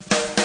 you